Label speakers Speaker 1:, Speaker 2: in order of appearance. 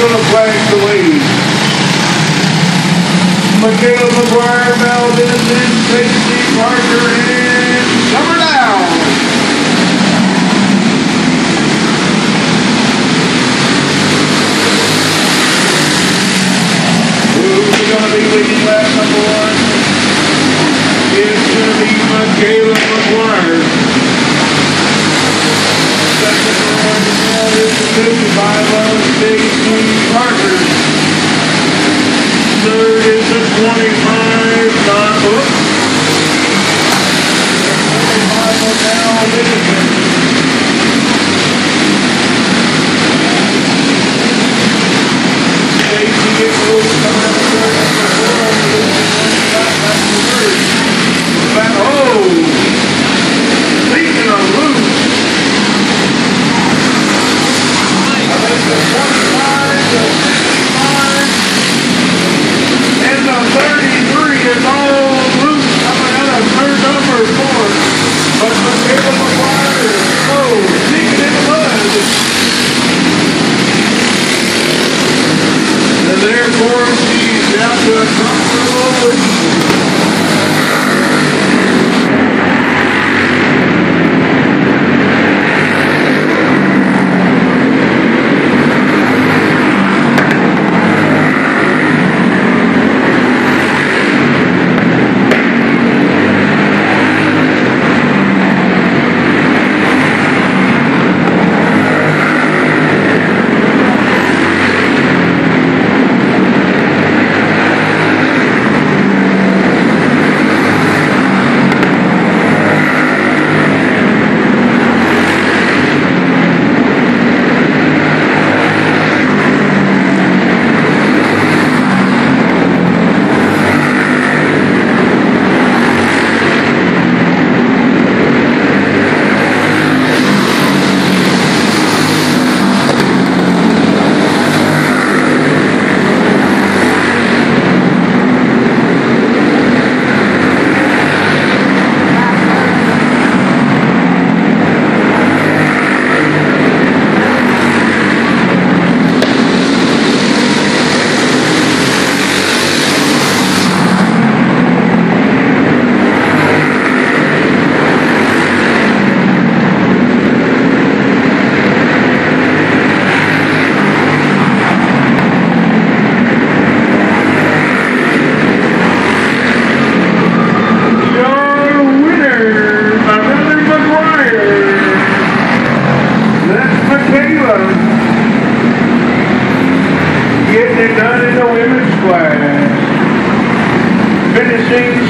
Speaker 1: gonna flag the lead. Mikaela McGuire, Val Denison, Stacy Parker, and Summer Down. Who's gonna be leading lap number one? It's gonna be Mississippi by those big swing. Third is a 20. Therefore, she's down to a comfortable It done in the women's class. Finishing